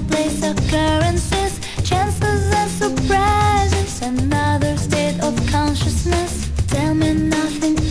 place occurrences, chances and surprises, another state of consciousness. Tell me nothing.